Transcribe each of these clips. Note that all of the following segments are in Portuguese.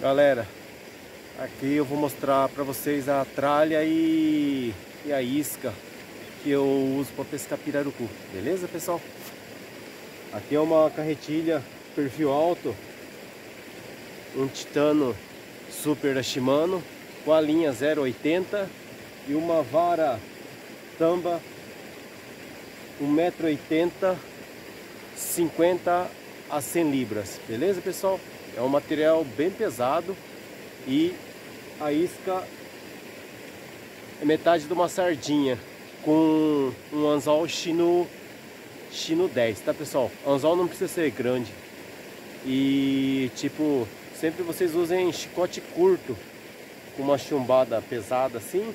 Galera, aqui eu vou mostrar para vocês a tralha e, e a isca que eu uso para pescar pirarucu, beleza pessoal? Aqui é uma carretilha perfil alto, um titano super da Shimano com a linha 080 e uma vara tamba 1,80m 50 a 100 libras, beleza pessoal? É um material bem pesado e a isca é metade de uma sardinha com um anzol chino, chino 10, tá pessoal? Anzol não precisa ser grande e tipo, sempre vocês usem chicote curto com uma chumbada pesada assim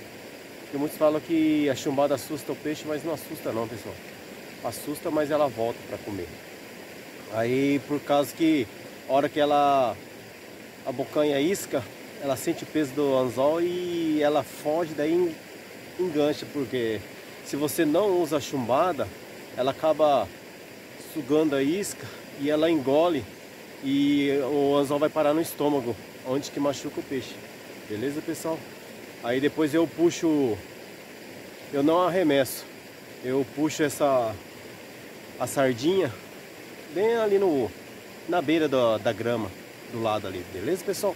porque muitos falam que a chumbada assusta o peixe, mas não assusta não pessoal assusta, mas ela volta para comer aí por causa que a hora que ela abocanha a isca, ela sente o peso do anzol e ela foge, daí engancha, porque se você não usa a chumbada, ela acaba sugando a isca e ela engole e o anzol vai parar no estômago, onde que machuca o peixe. Beleza, pessoal? Aí depois eu puxo, eu não arremesso, eu puxo essa a sardinha bem ali no na beira da, da grama do lado ali, beleza pessoal?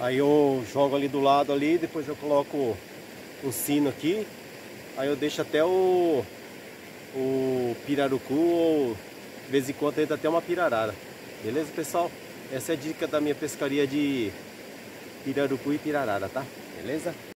Aí eu jogo ali do lado ali, depois eu coloco o sino aqui. Aí eu deixo até o, o pirarucu ou de vez em quando entra até uma pirarara. Beleza, pessoal? Essa é a dica da minha pescaria de pirarucu e pirarara, tá? Beleza?